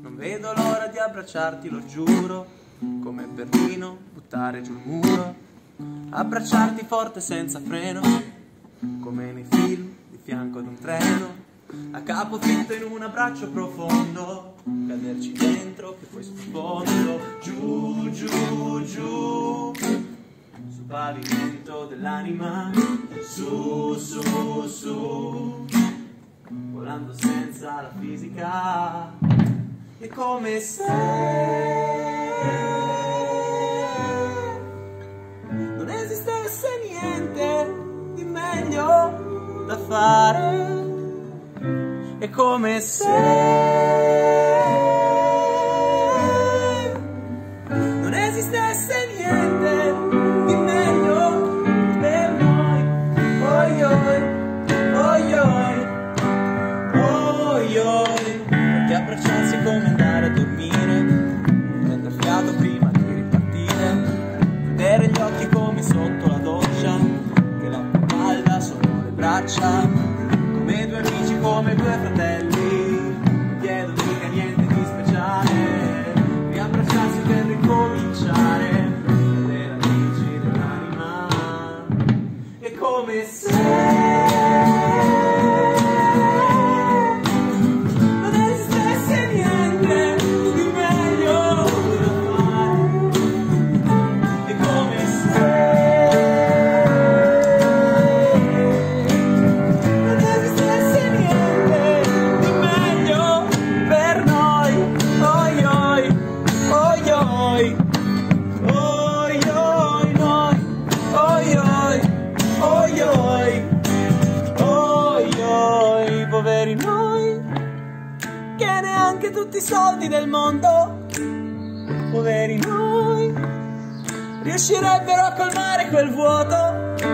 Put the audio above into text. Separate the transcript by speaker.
Speaker 1: Non vedo l'ora di abbracciarti, lo giuro, come Berlino, buttare giù il muro, abbracciarti forte senza freno, come nei film di fianco ad un treno, a capo fitto in un abbraccio profondo, caderci dentro che poi sul fondo, giù, giù, giù, sul pavimento dell'anima, su, su, su, volando senza la fisica, è come se non esistesse niente di meglio da fare. È come se braccia, come due amici, come due fratelli, chiedo mica niente di speciale, riabbracciarsi per ricominciare, le radici dell'anima, è come se oi oi, oi oi. Noi, oi. Oi, oi poveri noi, che neanche tutti i soldi del mondo, poveri noi. Riuscirebbero a colmare quel vuoto. Noi.